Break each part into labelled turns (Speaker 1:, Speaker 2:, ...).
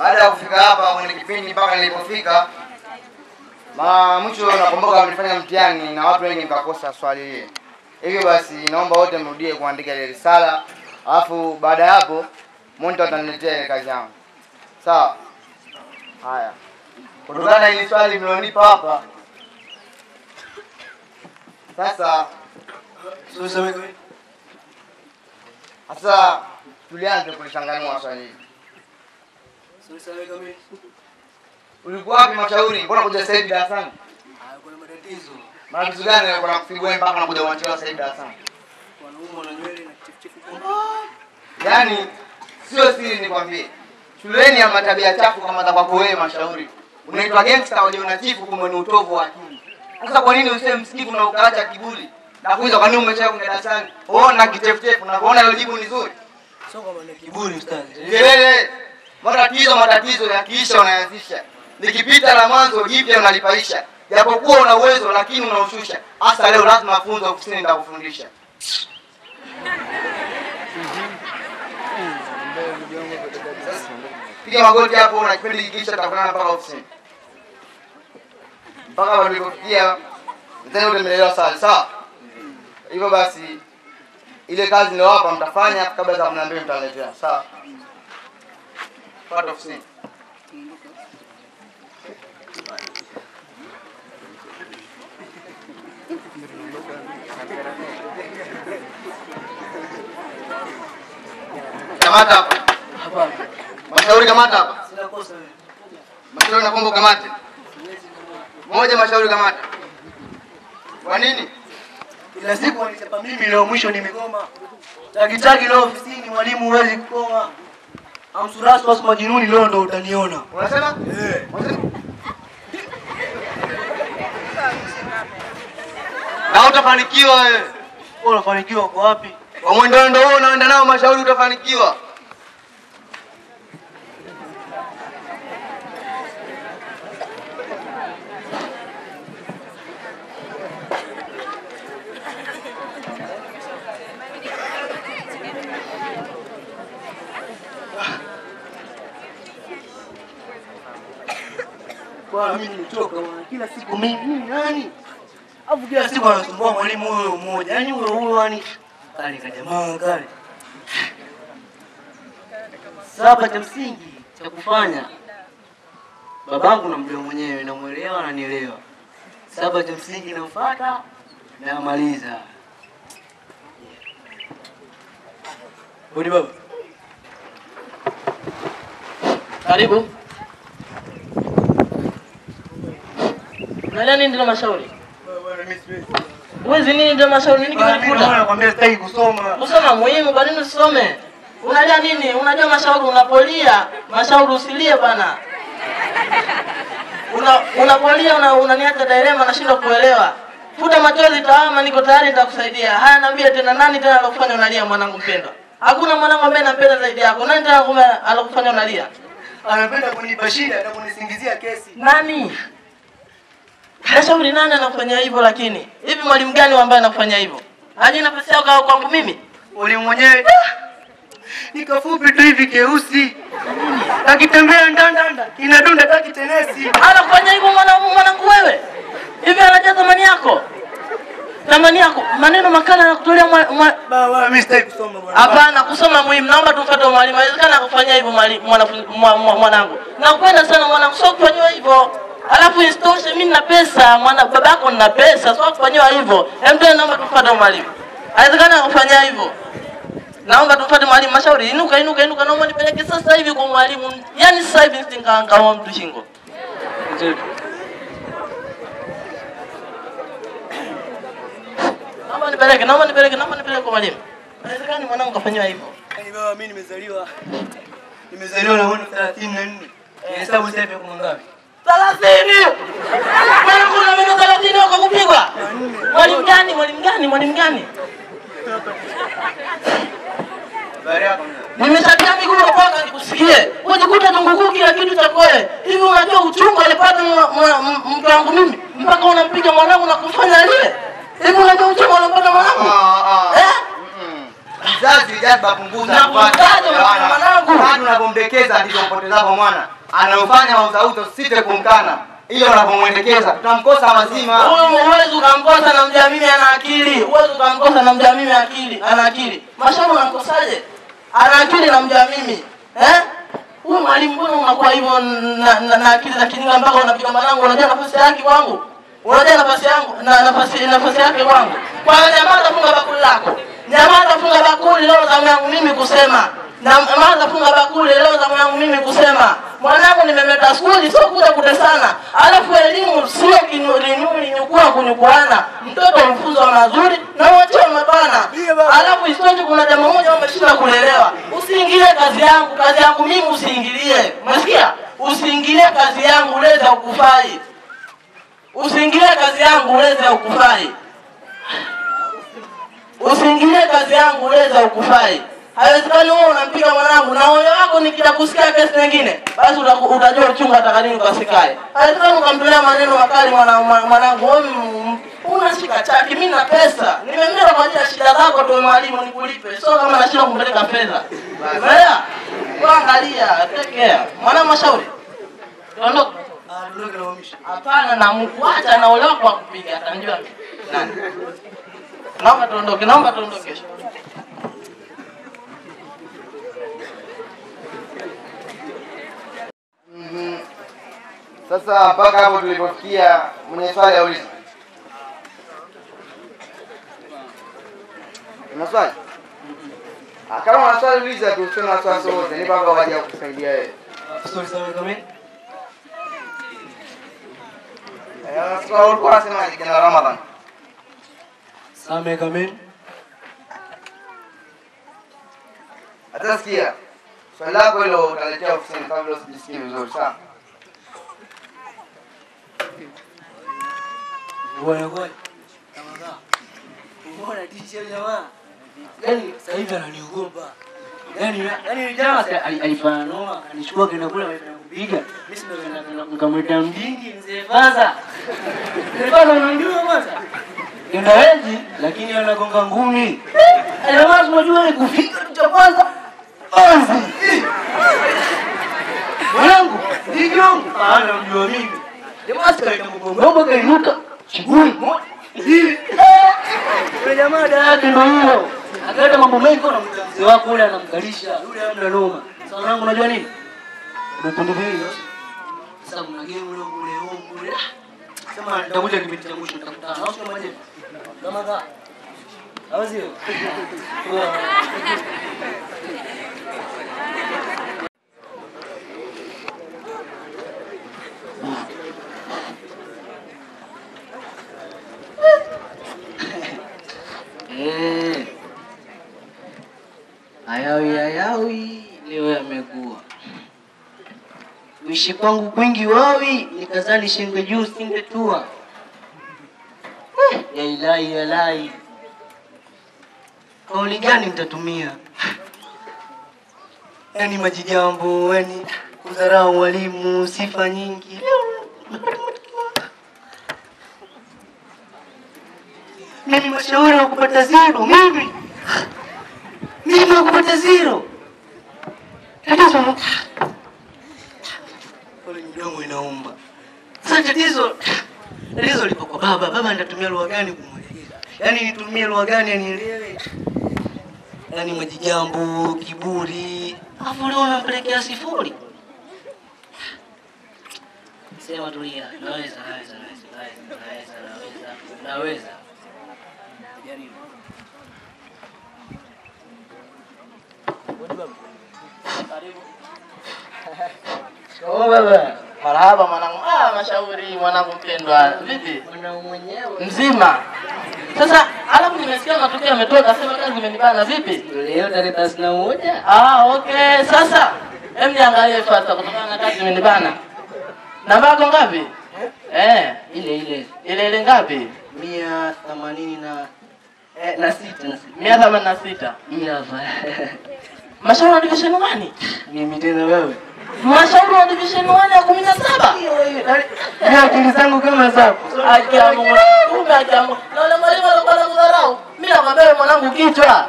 Speaker 1: baada ya kufika hapa kwenye kipindi mpaka nilipofika ma mwisho nakumbuka mlifanya mtihani na watu wengi mkakosa swali lile. Hivyo basi naomba wote mrudie kuandika ile risala, alafu baada ya hapo Monto ataniletea ile kazi yangu. Sawa? Haya. Kutokana na hili swali mlionipa hapa sasa sasa tulianze kulichanganua swali hili. Ulikuwa wapi mashauri? Mbona kuja sasa hivi darasani?
Speaker 2: Kuna matatizo.
Speaker 1: Matatizo gani yalikuwa nakusibu wewe mpaka unakuja kuachiliwa sasa hivi darasani?
Speaker 2: Wanaumwa na nywele na kichefuchefu.
Speaker 1: Yaani sio siri nikwambie. Shuleni ya matabia chafu kama za kwako wewe mashauri. Unaitwa gangster uliona chifu kumbe ni utovu wa akili. Sasa kwa nini usiwe msikivu na ukaacha kiburi? Na kuuliza kwa nini umechelewa kwenye darasani? Oh, kichefuchefu na kuona hilo jibu ni zuri.
Speaker 2: Sio kama ni kiburi ustazi.
Speaker 1: Kelele. Matatizo matatizo yakiisha unayazisha, nikipita la mwanzo jipya unalipaisha. Japokuwa una uwezo lakini unaushusha. Hasa leo lazima mafunzo ofisini nitakufundisha. Piga magoti hapo na kipindi kikiisha tutafanana mpaka ofisini. Mpaka walipofikia mzee ule mmeelewa sawa sawa. Hivyo basi ile kazi niliowapa mtafanya kabla za kumi mtaletea. Sawa. Pata sin. Kamata hapa.
Speaker 2: Hapana.
Speaker 1: Mashauri kamata hapa.
Speaker 2: Sina kosa wewe.
Speaker 1: Mashauri na kombo kamata. Moja mashauri kamata. Kwa nini?
Speaker 2: Kila siku wanichapa mimi leo mwisho nimegoma. Takitaki leo ofisini mwalimu huwezi kukoma. Amsurasu basi majinuni leo ndo utaniona.
Speaker 1: Unasema?
Speaker 2: Eh.
Speaker 1: Na utafanikiwa wewe.
Speaker 2: Wewe unafanikiwa kwa wapi?
Speaker 1: Kwa mwendendo huo unaenda nao mashauri utafanikiwa.
Speaker 2: Mimi nimechoka. Kila siku mimi nani? Kila siku anasumbua mwalimu huyo mmoja. yani huyo huyo yani kale kajamaa kale. Sasa cha msingi cha kufanya babangu namjua mwenyewe, namwelewa, ananielewa. Saba cha msingi namfuata, namaliza. Baba.
Speaker 3: Karibu. Unaelewa nini ndio mashauri?
Speaker 2: Bwana.
Speaker 3: Uwezi nini ndio mashauri nini
Speaker 2: Bwana
Speaker 3: kimekuta?
Speaker 2: nakwambia sitaki kusoma.
Speaker 3: Kusoma muhimu, kwa nini usome? Unalia nini? Unajua mashauri unapolia, mashauri usilie bana. Una unapolia una, unaniacha dilema nashindwa kuelewa. Futa machozi tawama, niko tayari nitakusaidia. Haya niambie tena nani tena alokufanya unalia mwanangu mpendwa? Hakuna mwanangu ambaye nampenda zaidi yako. Nani tena alokufanya unalia?
Speaker 2: Anapenda kunipa shida na kunisingizia kesi.
Speaker 3: Nani? Nashauri nani anafanya hivyo lakini? Hivi mwalimu gani ambaye anafanya hivyo? Haji nafasi yako kwa- kwangu mimi?
Speaker 2: Mwalimu mwenyewe ni kafupi tu hivi keusi, akitembea ndandanda inadunda kaki tenesi.
Speaker 3: Anafanya hivyo mwana mwanangu wewe? Hivi anajua thamani yako? Thamani yako. Maneno makali anakutolea mwa.
Speaker 2: Baba, mimi sitaki kusoma bwana.
Speaker 3: Hapana, kusoma muhimu. Naomba tumfuate mwalimu. Haiwezekana kufanya hivyo mwanangu. Nakupenda sana mwanangu, sio kufanywa hivyo. Alafu isitoshe mimi na pesa, mwana babako nina pesa, sio kufanyiwa hivyo. Hem, tu naomba tumfuate mwalimu. Haiwezekana kufanya hivyo. Naomba tumfuate mwalimu. Mashauri, inuka inuka inuka, naomba nipeleke sasa hivi kwa mwalimu. Yaani sasa hivi nisingaangawa mtu shingo. Naomba nipeleke, naomba nipeleke, naomba nipeleke kwa mwalimu. Haiwezekani mwanangu kafanywa hivyo.
Speaker 2: Yaani baba, mimi nimezaliwa nimezaliwa na umri 34. Hesabu sasa hivi kuna ngapi?
Speaker 3: Thelathini! Mwanangu na meno thelathini wako kupigwa? Mwalimu gani mwalimu gani mwalimu gani? Nimeshatia miguu mpaka nikusikie. Unajikuta tungukuu kila kitu cha koe. Hivi unajua uchungu alipata mke wangu mimi? Mpaka unampiga mwanangu na kufanya lile hivi unajua uchungu alipata mwanangu?
Speaker 1: Ah, ah.
Speaker 3: Eh?
Speaker 1: Mzazi jaziba punguza
Speaker 3: Na mwanangu?
Speaker 1: Unavyombekeza ndivyo mpotezapo mwana. Anaofanya mauzauto site kumkana. Ile unapomwendekeza tutamkosa mazima.
Speaker 3: Huyu huwezi ukamkosa na mja mimi ana akili. Huwezi ukamkosa na mja mimi akili, ana akili. Mashauri unamkosaje? Ana akili na mja mimi. Eh? Huyu mwalimu mbona unakuwa hivyo na, na, na akili za kijinga mpaka unapiga mwanangu unajua nafasi yake kwangu? Unajua nafasi yangu na nafasi nafasi yake kwangu. Kwa nyamaza funga bakuli lako. Nyamaza funga bakuli leo zamu yangu mimi kusema. Na maza funga bakuli leo zamu yangu mimi kusema. Mwanangu nimemeta skuli sio kuja kutesana. Alafu elimu sio kinyunyuni nyukua kunyukuana. Mtoto mfunzo mazuri na uachie mapana. Alafu isitoshe kuna jambo moja umeshinda kulelewa. Usiingilie kazi yangu, kazi yangu mimi usiingilie. Umesikia? Usiingilie kazi yangu uleze ukufai. Usiingilie kazi yangu uleze ukufai. Usiingilie kazi yangu uleze ukufai. Haiwezekani wewe unampiga mwanangu na moyo wako nikija kusikia kesi nyingine, basi utajua uchungu atakanini ukasikae. Haiwezekani ukamtolea maneno makali mwana- mwanangu, wewe unashika chaki, mimi na pesa. nimemlea kwa ajili ya shida zako tu mwalimu nikulipe. Sio kama nashindwa kumpeleka fedha. Umeelewa? kuangalia care. Mwanangu mashauri. Tuondoke.
Speaker 2: Ah.
Speaker 3: Hapana, na mkuacha na ule wako kupiga atanjua nani. Naomba tuondoke, naomba tuondoke.
Speaker 1: Mhm. Sasa mpaka hapo tulipofikia, mwenye swali aulize. Una swali? Ah, Kama una swali uliza tu, sio na wasiwasi wote. ni hapa waje kukusaidia wewe. Eh, ulikuwa unasemaje kina Ramadhan?
Speaker 2: Same come in.
Speaker 1: Swali lako hilo utaletea ofisini kama vile usijisikii vizuri sana.
Speaker 2: Bwana kweli. Kama tisha jamaa? Yaani sasa hivi ananiogopa. Yaani yaani jamaa alifanya noma, akanichukua kenda kule kupiga. Mimi sasa nikamwita mdingi mzee Faza. Mzee Faza unamjua kwanza? Kenda wezi lakini anagonga ngumi. Jamaa unajua ni kufika cha kwanza. Anzi. Mwanangu, wangu. Ah, mimi. Jamaa kainuka. Moja. Yule jamaa dada yake ndio hiyo. Akaleta mambo mengi na mzee wako yule anamkalisha. Yule amna noma. Sasa wangu unajua nini? Unakumbuka hiyo? Sasa kuna game ule ule ule. Sema nitakuja kipindi cha mwisho tutakutana. Au sio maje? Kama ka. Au sio? Eh. Ayawi yawi leo yamegua. Kuishi kwangu kwingi wawi, nikazali shingo juu singetua. yailai Ya ilahi ya ilahi. Kauli gani mtatumia? Yani majijambo, yani kudharau walimu, sifa nyingi. Mimi mashauri wa kupata zero, mimi kupata zero. Tatizo pole, midomo inaumba. Sasa tatizo tatizo liko kwa baba. Baba nitatumia lugha gani kumweleza? Yaani nitumie lugha gani anielewe? Yaani majijambo, kiburi, afu leo nampelekea sifuri. Sema tulia, naweza, naweza, naweza, naweza, naweza, naweza, naweza. Jaribu.
Speaker 3: Baba. Marhaba mwanangu. Ah, mashauri mwanangu mpendwa. Vipi?
Speaker 2: Mwanangu mwenyewe.
Speaker 3: Mzima. Sasa alafu nimesikia matokeo yametoka, sema kazi imenibana vipi?
Speaker 2: Leo tarehe thelathini na moja.
Speaker 3: Ah, okay. Sasa hem niangalie fasta kutokana na kazi imenibana. Namba yako ngapi? Eh,
Speaker 2: Ile ile
Speaker 3: ile ile ngapi?
Speaker 2: mia themanini na eh, na sita na sita.
Speaker 3: Mia themanini na sita. Mashauri wa division 1.
Speaker 2: Mimi tena wewe.
Speaker 3: Mashauri wa division 1 ya kumi na saba.
Speaker 2: Mimi akili zangu kama zako.
Speaker 3: Kumbe haki Mungu. Na yule mwalimu alikuwa anakudharau. Mimi nakwambia wewe mwanangu kichwa.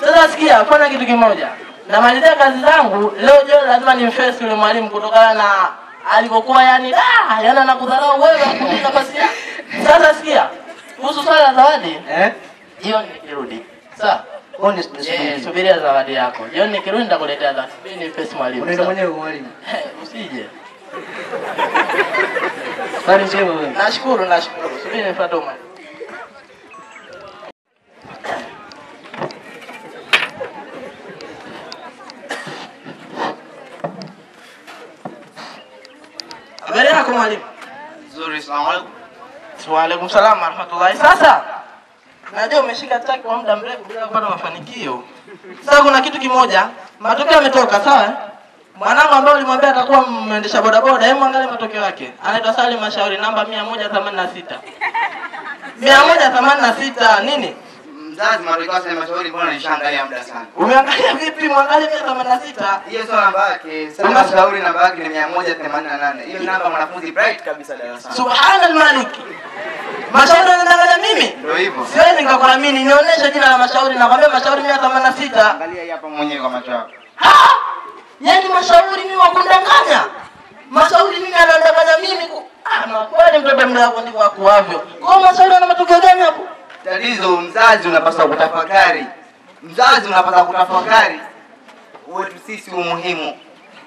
Speaker 3: Sasa sikia, fanya kitu kimoja. Namalizia kazi zangu leo jioni, lazima nimfesi yule mwalimu kutokana na alivyokuwa yani, da, yana nakudharau wewe akupi basi. Sasa sikia, kuhusu swala la zawadi,
Speaker 2: Eh?
Speaker 3: jioni nikirudi, sawa?
Speaker 2: Ni
Speaker 3: subiria zawadi yako. Jioni nikirudi nitakuletea zawadi. Mimi nimfesi mwalimu.
Speaker 2: Unaenda
Speaker 3: sawa?
Speaker 2: mwenyewe kwa mwalimu.
Speaker 3: Usije.
Speaker 2: Njema wewe.
Speaker 3: Nashukuru, nashukuru. Subiri nifuate mwalimu. Habari yako mwalimu?
Speaker 1: Nzuri, salamu alaykum.
Speaker 3: Wa alaykum salaam wa rahmatullahi. Sasa najua umeshika taki kwa muda mrefu bila kupata mafanikio. Sasa kuna kitu kimoja, matokeo yametoka, sawa? Mwanangu ambaye ulimwambia atakuwa mwendesha bodaboda, hebu angalia matokeo yake. Anaitwa Salim Mashauri, namba 186. 186 nini?
Speaker 1: Mzazi matokeo ya mashauri, mbona nishaangalia muda sana.
Speaker 3: Umeangalia vipi? Mwangalie 186.
Speaker 1: Hiyo sio namba yake. Salim mashauri namba yake ni 188. Hiyo namba mwanafunzi bright kabisa darasani.
Speaker 3: Subhanal Malik. Mashauri anadanganya mimi?
Speaker 1: Ndio hivyo.
Speaker 3: Siwezi nikakuamini, nionyeshe jina la mashauri, nakwambia mashauri 186.
Speaker 1: Angalia hii hapa mwenyewe kwa macho yako.
Speaker 3: Ha! Yaani mashauri mimi wa kundanganya. Mashauri mimi anadanganya mimi. Ah, na kweli mtoto mdogo ndivyo akuavyo. Kwa mashauri ana matokeo gani hapo?
Speaker 1: Tatizo mzazi unapaswa kutafakari. Mzazi unapaswa kutafakari wetu sisi umuhimu.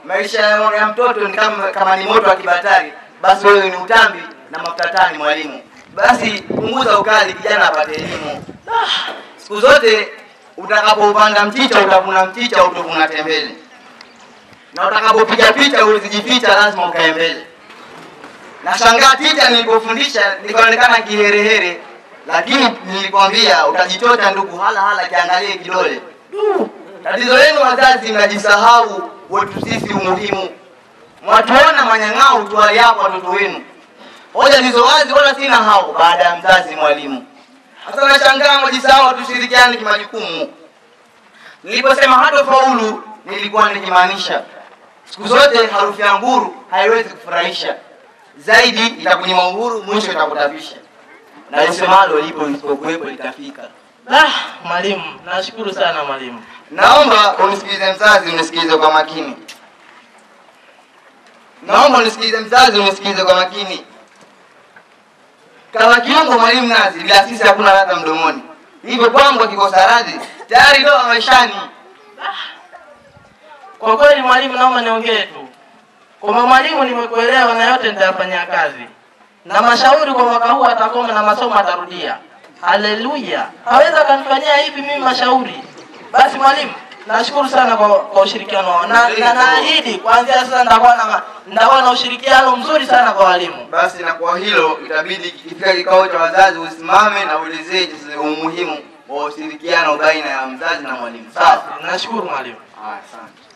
Speaker 1: Maisha ya ya mtoto ni kama kama ni moto wa kibatari, basi wewe ni utambi na mafuta tani mwalimu. Basi punguza ukali, kijana apate elimu. Siku zote utakapopanda mchicha utavuna mchicha, utovuna tembele, na utakapopiga picha ulizijificha, lazima ukae mbele. Nashangaa ticha nilipofundisha nikaonekana kiherehere, lakini nilikwambia utajitota ndugu, hala hala kiangalie kidole. Tatizo lenu wazazi, mnajisahau wetu sisi umuhimu. Mwatuona manyang'au tu hali watoto wenu, hoja zilizo wazi wala sina hao, baada ya mzazi mwalimu. Sasa nashangaa mwajisahau, tushirikiane kimajukumu. Niliposema hatofaulu nilikuwa nikimaanisha siku zote harufu ya nguru haiwezi kufurahisha, zaidi itakunyima uhuru, mwisho itakutafisha. Na lisemalo lipo lisipokuwepo litafika.
Speaker 3: Ah, mwalimu, nashukuru sana mwalimu.
Speaker 1: Naomba unisikilize mzazi, unisikilize kwa makini. Naomba unisikilize mzazi, unisikilize kwa makini. Kama kiungo mwalimu nazi, bila sisi hakuna ladha mdomoni. Hivyo kwangu akikosa radhi, tayari ndo maishani.
Speaker 3: Kwa kweli mwalimu, naomba niongee tu kwamba mwalimu, nimekuelewa na yote nitayafanyia kazi, na mashauri kwa mwaka huu atakoma na masomo atarudia. Haleluya! hawezi akanifanyia hivi mimi mashauri. Basi mwalimu, nashukuru sana kwa, kwa ushirikiano wao na, na naahidi kuanzia sasa nitakuwa na nitakuwa na ushirikiano mzuri sana kwa walimu.
Speaker 1: Basi na kwa hilo itabidi kifika kikao cha wazazi usimame na uelezee jinsi umuhimu wa ushirikiano baina ya mzazi na mwalimu. Sawa?
Speaker 3: Nashukuru mwalimu.
Speaker 1: Asante.